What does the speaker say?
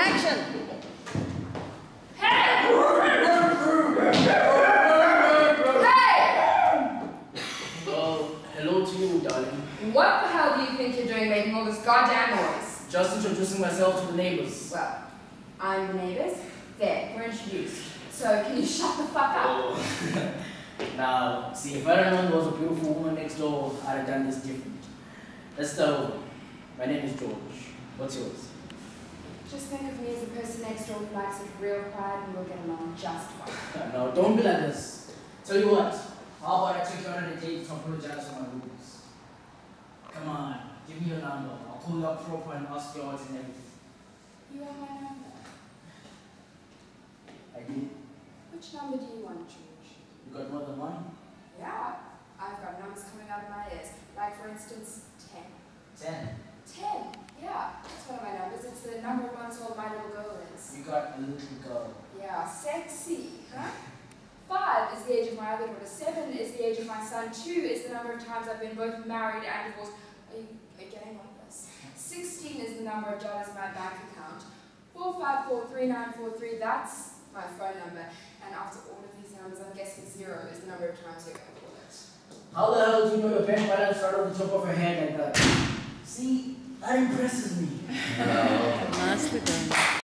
Action! Hey! Hey! Well, hello to you, darling. What the hell do you think you're doing making all this goddamn noise? Just introducing myself to the neighbors. Well, I'm the neighbors. There, we're introduced. So can you shut the fuck up? Oh. now, see, if I'd have known there was a beautiful woman next door, I'd have done this different. Let's start over. My name is George. What's yours? Just think of me as the person next door who likes it real quiet and we'll get along just fine. No, don't be like this. Tell you what, how about I take you on a date to apologize for my rules? Come on, give me your number. I'll call you up proper and ask you out and everything. You have my number. I did. Which number do you want, George? You got more than one? Yeah, I've got numbers coming out of my ears. Like, for instance, 10. Ten. 10, yeah, that's one of my numbers. It's the number of months old my little girl is. You got a little girl. Yeah, sexy, huh? Five is the age of my other daughter. Seven is the age of my son. Two is the number of times I've been both married and divorced. Are you, are you getting all this? Sixteen is the number of dollars in my bank account. Four five four three nine four three. That's my phone number. And after all of these numbers, I'm guessing zero is the number of times you're going to call it. How the hell do you know your pen balance right off the top of her head like that? See, that impresses me. Nicely done.